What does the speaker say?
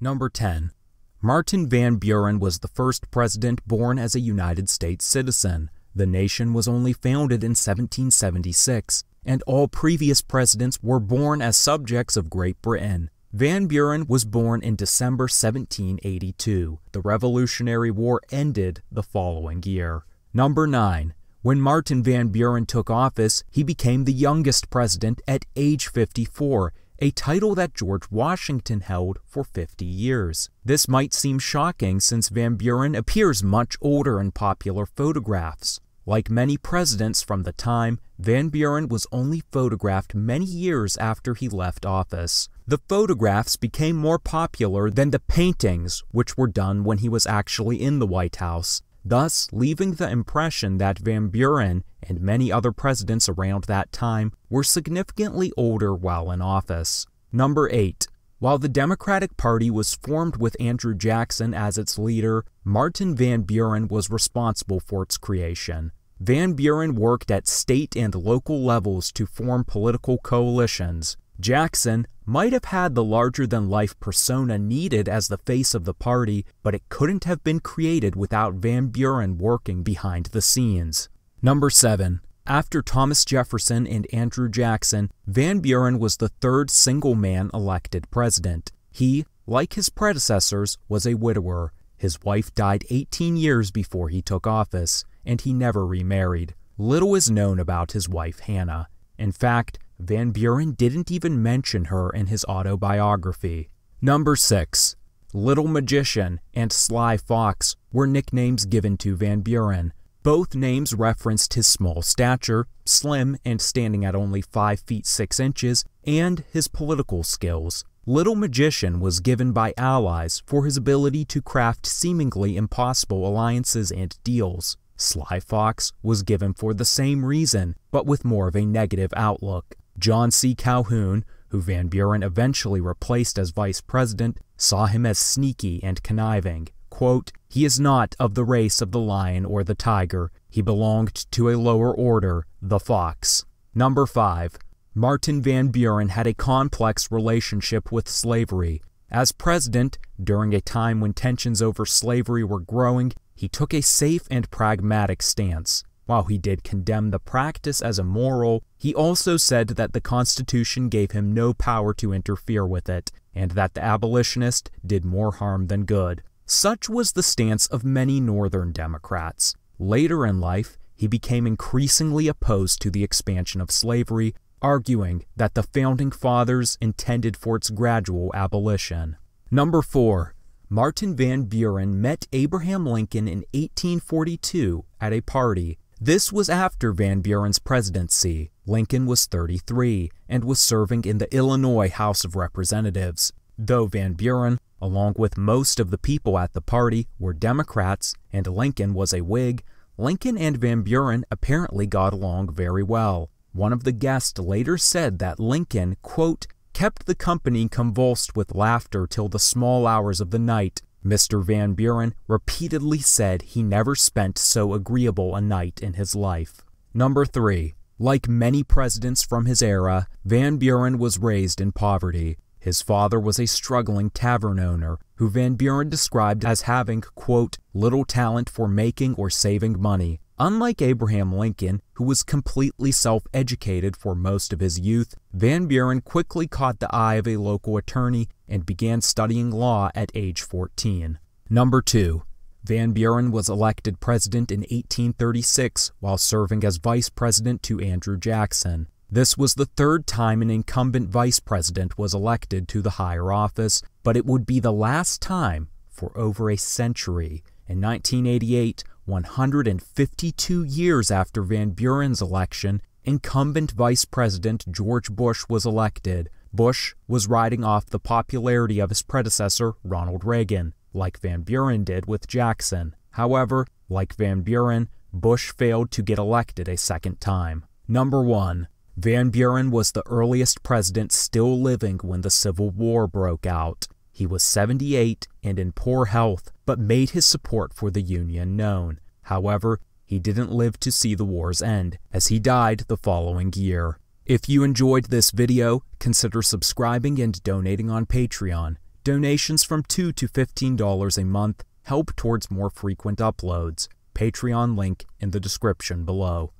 Number 10. Martin Van Buren was the first president born as a United States citizen. The nation was only founded in 1776, and all previous presidents were born as subjects of Great Britain. Van Buren was born in December 1782. The Revolutionary War ended the following year. Number 9. When Martin Van Buren took office, he became the youngest president at age 54, a title that George Washington held for 50 years. This might seem shocking since Van Buren appears much older in popular photographs. Like many presidents from the time, Van Buren was only photographed many years after he left office. The photographs became more popular than the paintings, which were done when he was actually in the White House, thus leaving the impression that Van Buren and many other presidents around that time were significantly older while in office. Number 8. While the Democratic Party was formed with Andrew Jackson as its leader, Martin Van Buren was responsible for its creation. Van Buren worked at state and local levels to form political coalitions. Jackson might have had the larger than life persona needed as the face of the party, but it couldn't have been created without Van Buren working behind the scenes. Number 7. After Thomas Jefferson and Andrew Jackson, Van Buren was the third single man elected president. He, like his predecessors, was a widower. His wife died 18 years before he took office and he never remarried. Little is known about his wife Hannah. In fact, Van Buren didn't even mention her in his autobiography. Number 6. Little Magician and Sly Fox were nicknames given to Van Buren. Both names referenced his small stature, slim and standing at only 5 feet 6 inches, and his political skills. Little Magician was given by allies for his ability to craft seemingly impossible alliances and deals. Sly Fox was given for the same reason, but with more of a negative outlook. John C. Calhoun, who Van Buren eventually replaced as vice president, saw him as sneaky and conniving. Quote, he is not of the race of the lion or the tiger. He belonged to a lower order, the fox. Number 5. Martin Van Buren had a complex relationship with slavery. As president, during a time when tensions over slavery were growing, he took a safe and pragmatic stance. While he did condemn the practice as immoral, he also said that the Constitution gave him no power to interfere with it, and that the abolitionist did more harm than good. Such was the stance of many Northern Democrats. Later in life, he became increasingly opposed to the expansion of slavery, arguing that the Founding Fathers intended for its gradual abolition. Number 4. Martin Van Buren met Abraham Lincoln in 1842 at a party. This was after Van Buren's presidency. Lincoln was 33 and was serving in the Illinois House of Representatives. Though Van Buren, along with most of the people at the party, were Democrats and Lincoln was a Whig, Lincoln and Van Buren apparently got along very well. One of the guests later said that Lincoln, quote, kept the company convulsed with laughter till the small hours of the night. Mr. Van Buren repeatedly said he never spent so agreeable a night in his life. Number 3. Like many presidents from his era, Van Buren was raised in poverty. His father was a struggling tavern owner who Van Buren described as having, quote, little talent for making or saving money. Unlike Abraham Lincoln, who was completely self-educated for most of his youth, Van Buren quickly caught the eye of a local attorney and began studying law at age 14. Number 2. Van Buren was elected president in 1836 while serving as vice president to Andrew Jackson. This was the third time an incumbent vice president was elected to the higher office, but it would be the last time for over a century. In 1988, 152 years after Van Buren's election, incumbent Vice President George Bush was elected. Bush was riding off the popularity of his predecessor, Ronald Reagan, like Van Buren did with Jackson. However, like Van Buren, Bush failed to get elected a second time. Number 1. Van Buren was the earliest president still living when the Civil War broke out. He was 78 and in poor health, but made his support for the Union known. However, he didn't live to see the war's end, as he died the following year. If you enjoyed this video, consider subscribing and donating on Patreon. Donations from 2 to $15 a month help towards more frequent uploads. Patreon link in the description below.